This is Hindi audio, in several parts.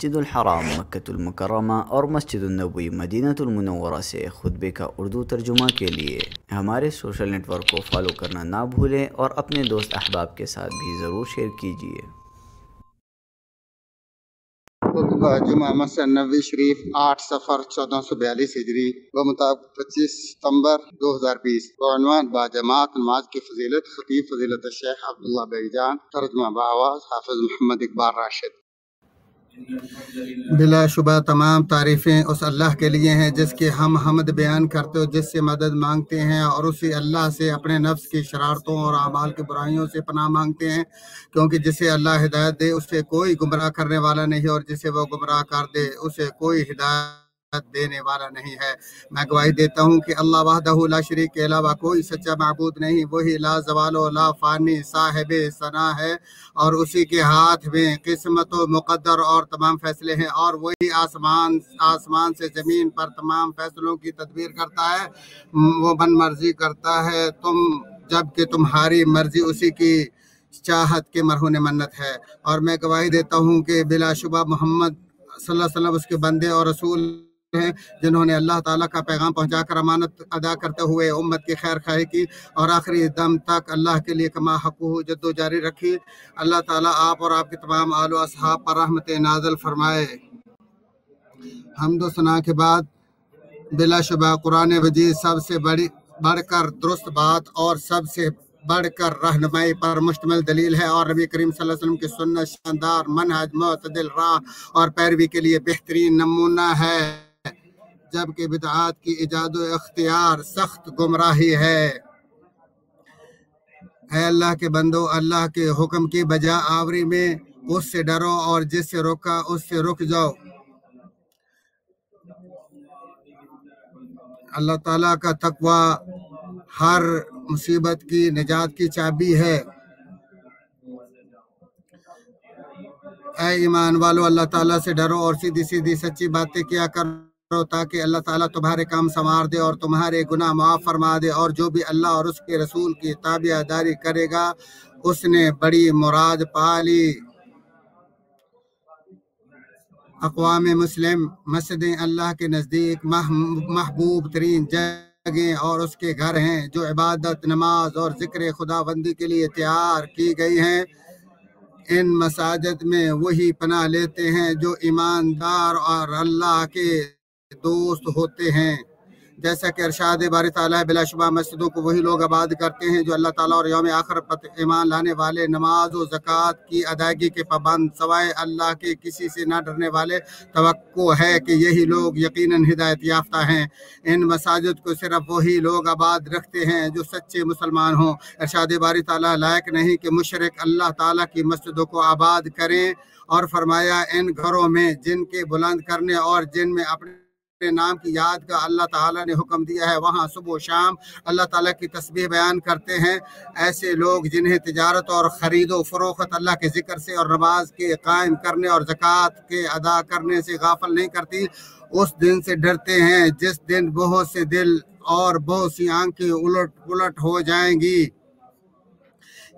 मस्जिद हराम मक्तुलमकरमा और मस्जिद नबी मदीनतुलमनवरा से खुतबे का उर्दू तर्जुमा के लिए हमारे सोशल नेटवर्क को फॉलो करना ना भूलें और अपने दोस्त अहबाब के साथ भी ज़रूर शेयर कीजिए जुमा मस्जिद नबी शरीफ आठ सफ़र चौदह सौ बयालीस हिजरी व मुताबिक पच्चीस सितंबर दो हज़ार बीस बनवान बाजमात नमाज़ की फजीलत खतीब फजीलत शेख अब्दुल्ला बेजान तर्जमा बावाज हाफिज मोहम्मद इकबाल राशिद बिलाशुबा तमाम तारीफ़ें उस अल्लाह के लिए हैं, जिसके हम हमद बयान करते हो जिससे मदद मांगते हैं और उसी अल्लाह से अपने नफ्स की शरारतों और आमाल की बुराइयों से पनाह मांगते हैं, क्योंकि जिसे अल्लाह हिदायत दे, उसे कोई गुमराह करने वाला नहीं और जिसे वो गुमराह कर दे, उसे कोई हिदायत देने वाला नहीं है। मैं गवाही देता हूँ कि अल्लाह वाहदहू शरीक के अलावा कोई सच्चा मबूद नहीं, वही ला जवालो ला फानी साहिब सना है और उसी के हाथ में किस्मत मुकद्दर और तमाम फैसले हैं और वही आसमान आसमान से ज़मीन पर तमाम फैसलों की तदबीर करता है, वो मन मर्ज़ी करता है। तुम जबकि तुम्हारी मर्ज़ी उसी की चाहत के मरहून मन्नत है। और मैं गवाही देता हूँ कि बिलाशुबा मोहम्मद सल्लल्लाहु अलैहि वसल्लम उसके बंदे और रसूल हैं, जिन्होंने अल्लाह ताला का पैगाम पहुंचाकर अमानत अदा करते हुए उम्मत की खैर खाई की और आखिरी दम तक अल्लाह के लिए कमा हकू जद्दो जारी रखी। अल्लाह ताला आप और आपके तमाम आलो असहाब पर रहमत नाजल फरमाए। हमदो के बाद बिलाशुबा कुरान वजीद सबसे बड़ी, बढ़कर दुरुस्त बात और सबसे बढ़कर रहनुमाई पर मुश्तमिल दलील है और नबी करीम वसल्लम की सुन्नत शानदार मनहज मतदिल राह और पैरवी के लिए बेहतरीन नमूना है। जबकि बिदात की इजाद अख्तियार सख्त गुमराही है। है अल्लाह के बंदो, अल्लाह के हुक्म की बजा आवरी में उससे डरो और जिससे रोका, उससे रुक जाओ। अल्लाह ताला का तकवा हर मुसीबत की, निजात की चाबी है। ऐ ईमान वालो, अल्लाह ताला से डरो और सीधी सीधी सच्ची बातें किया करो। ताकि अल्लाह ताला तुम्हारे काम संवार दे और तुम्हारे गुनाह माफ़ फरमा दे और जो भी अल्लाह और उसके रसूल की ताबियादारी करेगा, उसने बड़ी मुराद पा ली। अकवाम मुस्लिम, मस्जिद अल्लाह के नज़दीक महबूब तरीन जगह और उसके घर हैं, जो इबादत, नमाज़ और ज़िक्र खुदाबंदी के लिए तैयार की गई हैं। इन मसाजिद में वही पना लेते हैं जो ईमानदार और अल्लाह के दोस्त होते हैं। जैसा कि अरशाद बारी ताला बिलाशुबा मस्जिदों को वही लोग आबाद करते हैं जो अल्लाह ताला और योम आखिर पर ईमान लाने वाले, नमाज़ और ज़क़़त की अदायगी के पाबंद, सवाए अल्लाह के किसी से ना डरने वाले तो है कि यही लोग यकीनन हिदायत याफ्ता हैं। इन मसाजिद को सिर्फ़ वही लोग आबाद रखते हैं जो सच्चे मुसलमान हों। अरशाद बारी ताला, लायक नहीं कि मुशरक अल्लाह ताला की मस्जिदों को आबाद करें और फरमाया, इन घरों में जिनके बुलंद करने और जिनमें अपने नाम की याद का अल्लाह ताला ने हुक्म दिया है। वहाँ सुबह शाम अल्लाह ताला की तस्बीह बयान करते हैं। ऐसे लोग जिन्हें तिजारत और ख़रीदो फरोख्त अल्लाह के ज़िक्र से और नमाज़ के कायम करने और ज़क़़त के अदा करने से गाफल नहीं करती, उस दिन से डरते हैं जिस दिन बहुत से दिल और बहुत सी आँखें उलट पुलट हो जाएँगी।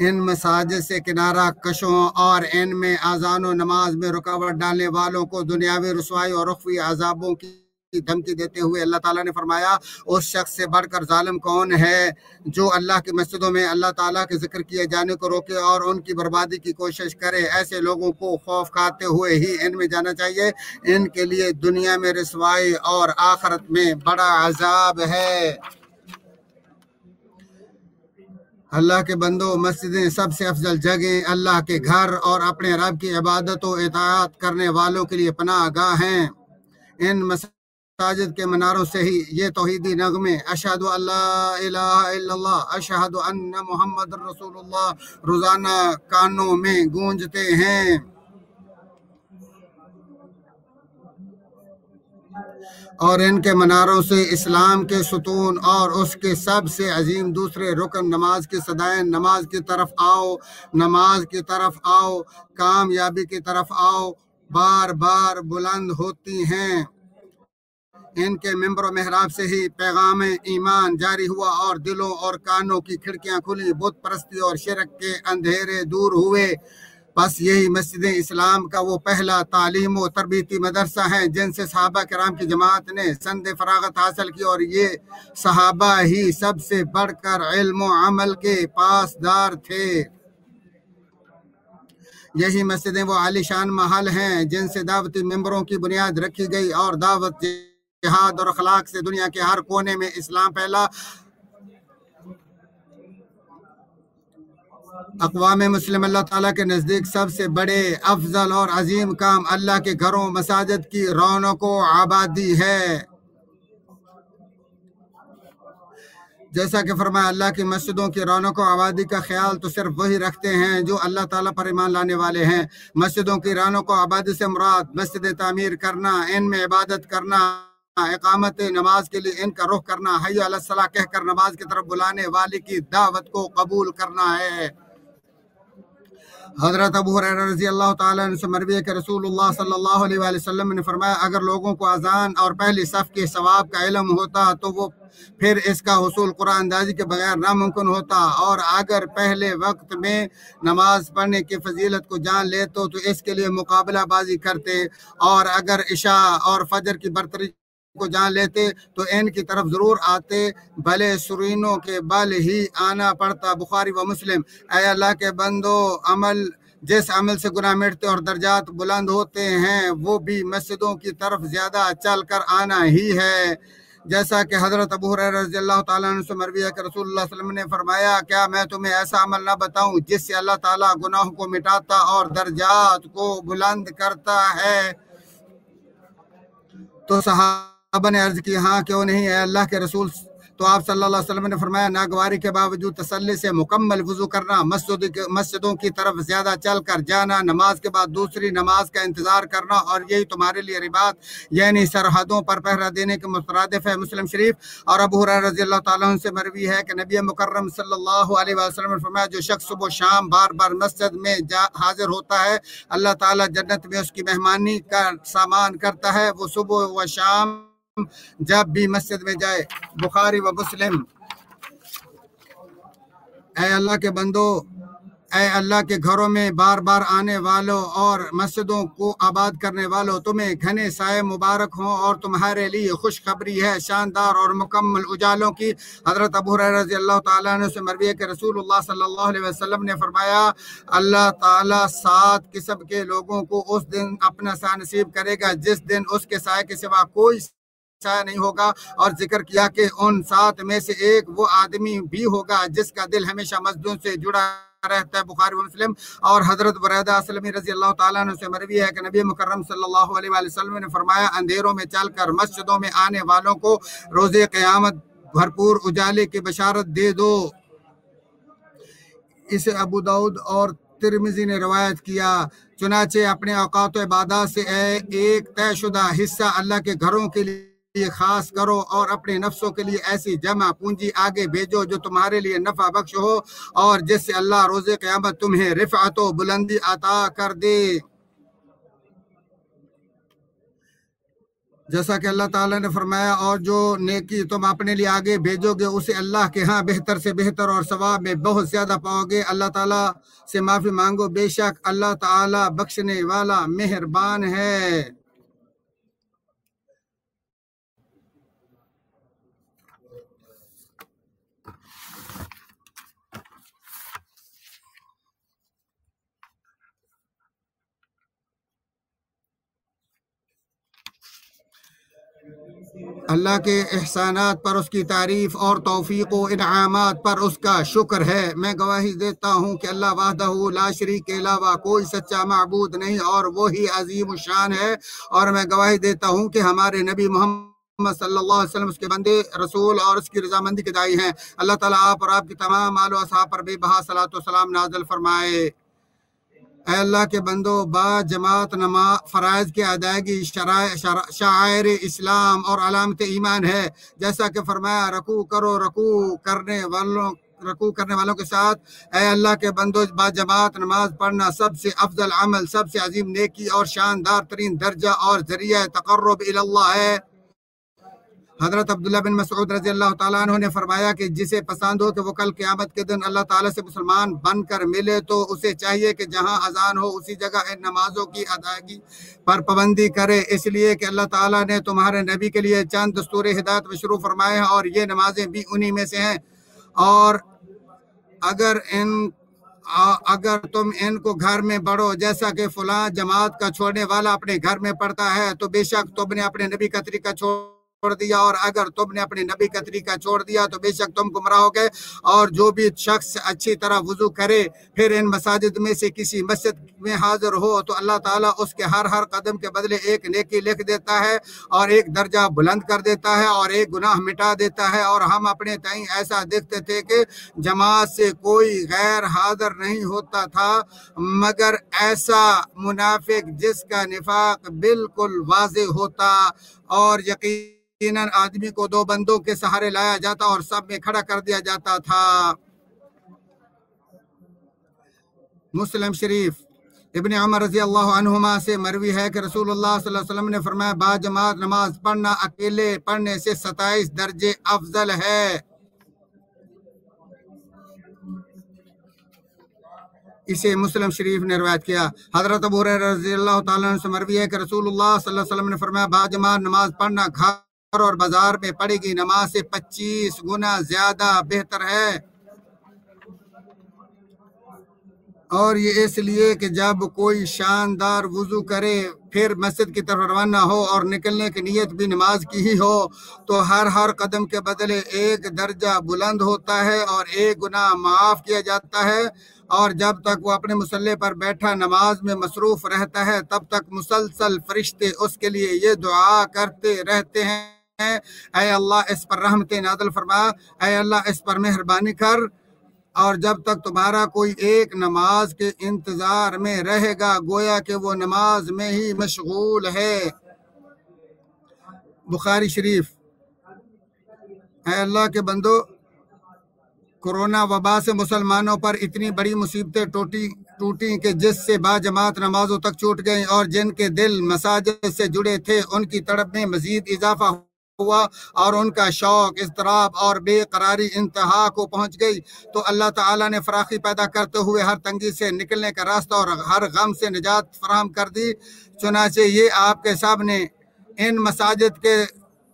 इन मसाजिद से किनारा कशों और इनमें आज़ान व नमाज़ में रुकावट डालने वालों को दुनियावी रसवाई और रुखवी अजाबों की की धमकी देते हुए अल्लाह ताला ने फरमाया, उस शख्स से बढ़कर जालिम कौन है जो अल्लाह की मस्जिदों में अल्लाह ताला के ज़िक्र किए जाने को रोके और उनकी बर्बादी की कोशिश करे? ऐसे लोगों को खौफ खाते हुए ही इनमें जाना चाहिए। इनके लिए दुनिया में रसवाई और आखरत में बड़ा अजाब है। अल्लाह के बंदो, मस्जिदें सबसे अफजल जगह अल्लाह के घर और अपने रब की इबादत व इतात करने वालों के लिए पनाह गाह हैं। इन मस साजिद के मनारों से ही, ये तोहीदी नगमे, अशहद अशहद मोहम्मद रसूलुल्लाह, रोज़ाना कानों में गूंजते हैं। और इनके मनारों से इस्लाम के सुतून और उसके सबसे अजीम दूसरे रुकन नमाज़ की सदाएँ, नमाज़ की तरफ़ आओ, नमाज़ की तरफ़ आओ, कामयाबी की तरफ़ आओ बार बार बुलंद होती हैं। इनके मेंबर महराब से ही पैगाम ईमान जारी हुआ और दिलों और कानों की खिड़कियाँ खुली, बुत परस्ती और शिरक के अंधेरे दूर हुए। बस यही मस्जिद इस्लाम का वो पहला तालीम व तरबती मदरसा है, जिनसे सहाबा कराम की जमात ने संद फरागत हासिल की और ये सहाबा ही सबसे बढ़कर इल्म अमल के पासदार थे। यही मस्जिदें वो आलिशान महल हैं, जिनसे दावती मेंबरों की बुनियाद रखी गई और दावत जिहाद और अखलाक से दुनिया के हर कोने में इस्लाम फैला। अकवाम मुस्लिम, अल्लाह ताला के नज़दीक सबसे बड़े, अफजल और अजीम काम अल्लाह के घरों, मसाजद की रौनक, आबादी है। जैसा कि फरमाया, अल्लाह की मस्जिदों की रौनक, आबादी का ख्याल तो सिर्फ़ वही रखते हैं जो अल्लाह ताला पर ईमान लाने वाले हैं। मस्जिदों की रौनक, आबादी से मुराद मस्जिद तामीर करना, इनमें इबादत करना। इकामत नमाज़ के लिए इनका रुख करना हया कहकर नमाज़ की तरफ़ बुलाने वाले की दावत को कबूल करना है। हज़रत अबू रज़ी अल्लाह मरवी के रसूलुल्लाह सल्लल्लाहु अलैहि वसल्लम ने फरमाया अगर लोगों को अजान और पहली सफ़ के सवाब का इलम होता तो वो फिर इसका हसूल कुरान अंदाजी के बगैर नामुमकिन होता। और अगर पहले वक्त में नमाज़ पढ़ने की फजीलत को जान ले तो, तो इसके लिए मुकाबला बाजी करते। और अगर इशा और फजर की बरतरी को जान लेते तो एन इनकी तरफ़ ज़रूर आते। भले सुरीनों के बल ही आना पड़ता, बुखारी व मुस्लिम। अल्लाह के बंदो, अमल, जिस अमल से गुनाह मिटते और दर्जात बुलंद होते हैं, वो भी मस्जिदों की तरफ़ ज़्यादा चल कर आना ही है। जैसा कि हज़रत अबू रज़ी अल्लाह से मरविया के रसूल ने फरमाया, क्या मैं तुम्हें ऐसा अमल ना बताऊँ जिससे अल्लाह ताला गुनाहों को मिटाता और दर्जात को बुलंद करता है? तो सहा साहबा ने अर्ज़ की हाँ क्यों नहीं? है अल्लाह के रसूल तो आप सल्लल्लाहु अलैहि वसल्लम ने फरमाया, नागवारी के बावजूद तसल्ली से मुकम्मल वज़ू करना, मस्जिद मस्जिदों की तरफ़ ज़्यादा चल कर जाना, नमाज़ के बाद दूसरी नमाज़ का इंतज़ार करना और यही तुम्हारे लिए रिबात, यानी सरहदों पर पहरा देने के मुतरदफ है मुस्लिम शरीफ। और अबू रज़ी अल्लाह से मरवी है कि नबी मुकर्रम सल्लल्लाहु अलैहि वसल्लम ने फरमाया, जो शख्स सुबह शाम बार बार मस्जिद में जा, हाजिर होता है, अल्लाह ताला जन्नत में उसकी मेहमानी का सामान करता है, वो सुबह व शाम जब भी मस्जिद में जाए, बुखारी व मुस्लिम। अल्लाह के बंदो ए अल्लाह के घरों में बार बार आने वालों और मस्जिदों को आबाद करने वालों, तुम्हें घने साय मुबारक हों और तुम्हारे लिए खुशखबरी है। शानदार और मुकम्मल उजालों की। हज़रत अबू रज़ी अल्लाह से मरवी के रसूल सल्लल्लाहु अलैहि वसल्लम ने फरमाया, अल्लाह ताला सात किस्म के लोगों को उस दिन अपना सा नसीब करेगा, जिस दिन उसके साय के सिवा कोई छाया नहीं होगा और ज़िक्र किया कि उन सात में से एक वो आदमी भी होगा जिसका दिल हमेशा मजदूर से जुड़ा रहता है बुखारी मुस्लिम। और हज़रत बरदा रज़ी अल्लाह मरवी है कि नबी मुकर्रम सल्लल्लाहु अलैहि वसल्लम ने फरमाया, अंधेरों में चलकर मस्जिदों में आने वालों को रोज़े क़यामत भरपूर उजाले की बशारत दे दो। इसे अबू दाऊद और तिरमिजी ने रवायत किया, चुनाचे अपने औकात इबादत से एक तयशुदा हिस्सा अल्लाह के घरों के लिए लिए खास करो और अपने नफ्सों के लिए ऐसी जमा पूंजी आगे भेजो जो तुम्हारे लिए नफा बख्श हो और जिससे अल्लाह रोज़े क़यामत तुम्हें रिफ़ात बुलंदी अता कर दे। जैसा कि अल्लाह ताला ने फरमाया, और जो नेकी तुम अपने लिए आगे भेजोगे, उसे अल्लाह के यहाँ बेहतर से बेहतर और सवाब में बहुत ज़्यादा पाओगे। अल्लाह ताला से माफ़ी मांगो, बेशक अल्लाह ताला बख्शने वाला मेहरबान है। अल्लाह के एहसानात पर उसकी तारीफ़ और तोफ़ी व इनामात पर उसका शुक्र है। मैं गवाही देता हूँ कि अल्लाह वाहदहू ला शरीक के अलावा कोई सच्चा मबूद नहीं और वही अजीम शान है। और मैं गवाही देता हूँ कि हमारे नबी मोहम्मद सल्लल्लाहु अलैहि उसके बंदे, रसूल और उसकी रजामंदी के दाई हैं। अल्लाह ताला आप और आपकी तमाम आलो असहाब पर बेबहा सलात सलाम नाजल फरमाए। अल्लाह के बंदो, बा जमात नमा फ़राज की अदायगी शायर इस्लाम और अलामत ईमान है। जैसा कि फरमाया, रकू करो, रकू करने वालों, रकू करने वालों के साथ अल्लाह के बंदो, बा जमात नमाज़ पढ़ना सबसे अफजल अमल, सबसे अजीम नेकी और शानदार तरीन दर्जा और ज़रिया तकर्रब है। हज़रत अब्दुल्ला बिन मसूद रज़ी अल्लाह तआला ने फरमाया कि जिसे पसंद हो कि वो कल क़यामत के दिन अल्लाह ताला से मुसलमान बनकर मिले तो उसे चाहिए कि जहाँ अजान हो उसी जगह इन नमाजों की अदायगी पर पाबंदी करे। इसलिए कि अल्लाह ताला ने तुम्हारे नबी के लिए चंद दस्तूर हिदायत मशरू फरमाए हैं और ये नमाजें भी उन्हीं में से हैं। और अगर इन आ, अगर तुम इनको घर में बढ़ो जैसा कि फलां जमात का छोड़ने वाला अपने घर में पढ़ता है तो बेशक तुमने अपने नबी का तरीका छोड़ छोड़ दिया और अगर तुमने अपने नबी का तरीका छोड़ दिया तो बेशक तुम गुमराह हो गए और जो भी शख्स अच्छी तरह वज़ू करे, फिर इन मसाजिद में से किसी मस्जिद में हाजिर हो तो अल्लाह ताला उसके हर हर कदम के बदले एक नेकी लिख देता है और एक दर्जा बुलंद कर देता है और एक गुनाह मिटा देता है। और हम अपने तई ऐसा देखते थे कि जमात से कोई गैर हाजिर नहीं होता था, मगर ऐसा मुनाफिक जिसका निफाक बिल्कुल वाज होता और यकीन आदमी को दो बंदों के सहारे लाया जाता और सब में खड़ा कर दिया जाता था। मुस्लिम शरीफ, इबन अमर रज़ी अल्लाह से मरवी है कि अलैहि वसल्लम ने फरमाया बाजमात नमाज़ पढ़ना अकेले पढ़ने से सताईस दर्जे अफजल है। इसे मुस्लिम शरीफ ने रवायत किया। हज़रत वसल्लम ने फरमाया बाजमात नमाज़ पढ़ना घर और बाज़ार में पड़ेगी नमाज़ से 25 गुना ज़्यादा बेहतर है। और ये इसलिए कि जब कोई शानदार वज़ू करे, फिर मस्जिद की तरफ़ रवाना हो और निकलने की नीयत भी नमाज़ की ही हो तो हर हर कदम के बदले एक दर्जा बुलंद होता है और एक गुना माफ़ किया जाता है। और जब तक वो अपने मुसल्ले पर बैठा नमाज़ में मसरूफ़ रहता है, तब तक मुसलसल फरिश्ते उसके लिए ये दुआ करते रहते हैं। है अल्लाह, इस पर रहमत नादल फरमा। है अल्लाह, इस पर मेहरबानी कर। और जब तक तुम्हारा कोई एक नमाज़ के इंतज़ार में रहेगा, गोया कि वो नमाज़ में ही मशगूल है। बुखारी शरीफ अल्लाह के बंदो कोरोना वबा से मुसलमानों पर इतनी बड़ी मुसीबतें टूटी टूटी कि जिससे बाजमात नमाजों तक छूट गई और जिनके दिल मसाजिद से जुड़े थे, उनकी तड़प में मजीद इजाफा हुआ और उनका शौक इसतराब और बेकरारी इंतहा को पहुँच गई। तो अल्लाह ताला ने फराखी पैदा करते हुए हर तंगी से निकलने का रास्ता और हर गम से निजात फराम कर दी। चुनाचे ये आपके सामने इन मसाजिद के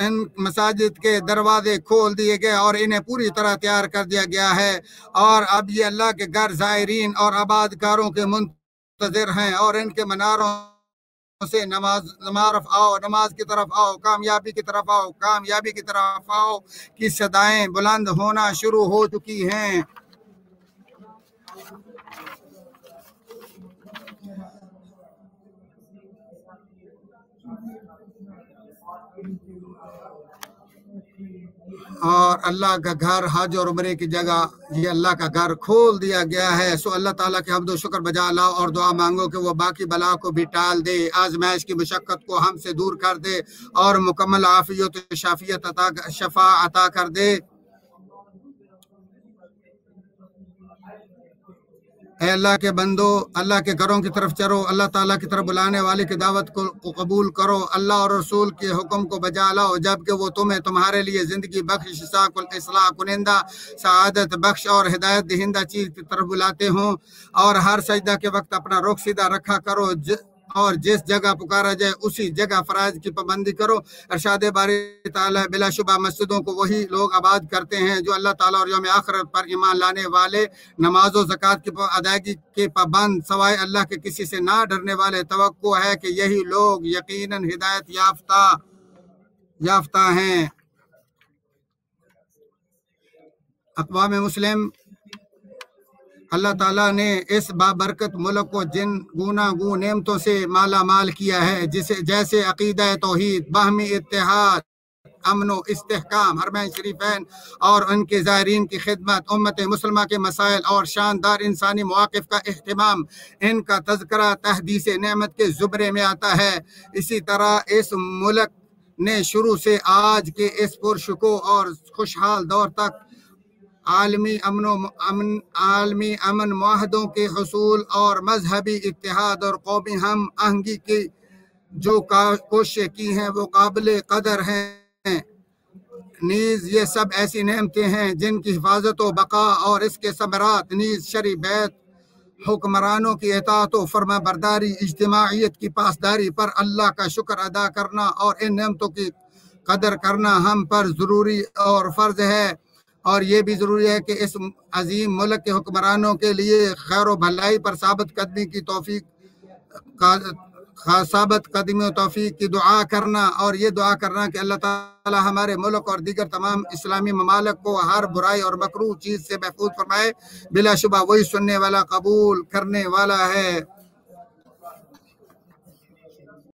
इन मसाजिद के दरवाजे खोल दिए गए और इन्हें पूरी तरह तैयार कर दिया गया है। और अब ये अल्लाह के घर ज़ायरीन और आबादकारों के मुंतजर हैं और इनके मनारों से नमाज़ नमाज़ आओ, नमाज़ की तरफ़ आओ, कामयाबी की तरफ़ आओ, कामयाबी की तरफ़ आओ, की सदाएँ बुलंद होना शुरू हो चुकी हैं। और अल्लाह का घर हज और उम्र की जगह ये अल्लाह का घर खोल दिया गया है। सो अल्लाह ताला के हमदो शुक्र बजा लाओ और दुआ मांगो कि वो बाकी बला को भी टाल दे, आजमाइश की मुशक्क़त को हमसे दूर कर दे और मुकम्मल आफियत शाफियत अता, शफा अता कर दे। है अल्लाह के बंदो अल्लाह के घरों की तरफ़ चलो अल्लाह ताला की तरफ़ बुलाने वाले की दावत को, को कबूल करो अल्लाह और रसूल के हुक्म को बजा लाओ जबकि वो तुम्हें तुम्हारे लिए ज़िंदगी बख्श इसलाह कुनिंदा शहादत बख्श और हिदायत दहिंदा चीज़ की तरफ़ बुलाते हों और हर सजदा के वक्त अपना रुख सीधा रखा करो और जिस जगह पुकारा जाए, उसी जगह फराज की पाबंदी करो। अरशाद बारी ताला बिलाशुबा मस्जिदों को वही लोग आबाद करते हैं जो अल्लाह ताला और योम आखिर पर ईमान लाने वाले, नमाज़, ज़क़़त की अदायगी के पाबंद, सवाए अल्लाह के किसी से ना डरने वाले। तो है कि यही लोग यकीन हिदायत याफ्ता याफ्ता हैं। अकवाम मुस्लिम अल्लाह ताला ने इस बाबरकत मुल्क को जिन गुना गु नेमतों से माला माल किया है, जिसे जैसे अकीद तोहद, बाहमी इतिहाद अमन इस्तेकाम हरमैन शरीफैन और उनके ज़ायरीन की खिदमत, उम्मत मुसलमा के मसाइल और शानदार इंसानी मौक़ का अहतमाम इनका तस्करा तहदीस नमत के ज़ुबरे में आता है। इसी तरह इस मुल्क ने शुरू से आज के इस पुरशको और खुशहाल दौर तक आलमी अमन अमन आलमी अमन माहदों के हसूल और मजहबी इतिहाद और कौमी हम आहंगी की जो कोशिशें की हैं, वो काबिल कदर हैं। नीज ये सब ऐसी नेमतें हैं जिनकी हिफाजत व बका और इसके समरात नीज शरी बैत हुक्मरानों की एतात व फर्मा बरदारी इज्तमाहीत की पासदारी पर अल्लाह का शुक्र अदा करना और इन नेमतों की कदर करना हम पर ज़रूरी और फ़र्ज़ है। और ये भी ज़रूरी है कि इस अजीम मुल्क के हुक्मरानों के लिए खैर भलाई पर साबित कदमी की तोफ़ी साबित कदमी तोफ़ी की दुआ करना और ये दुआ करना कि अल्लाह ताला हमारे मुल्क और दीगर तमाम इस्लामी ममालक को हर बुराई और मकरू चीज़ से महफूज फरमाए बिलाशुबा वही सुनने वाला कबूल करने वाला है।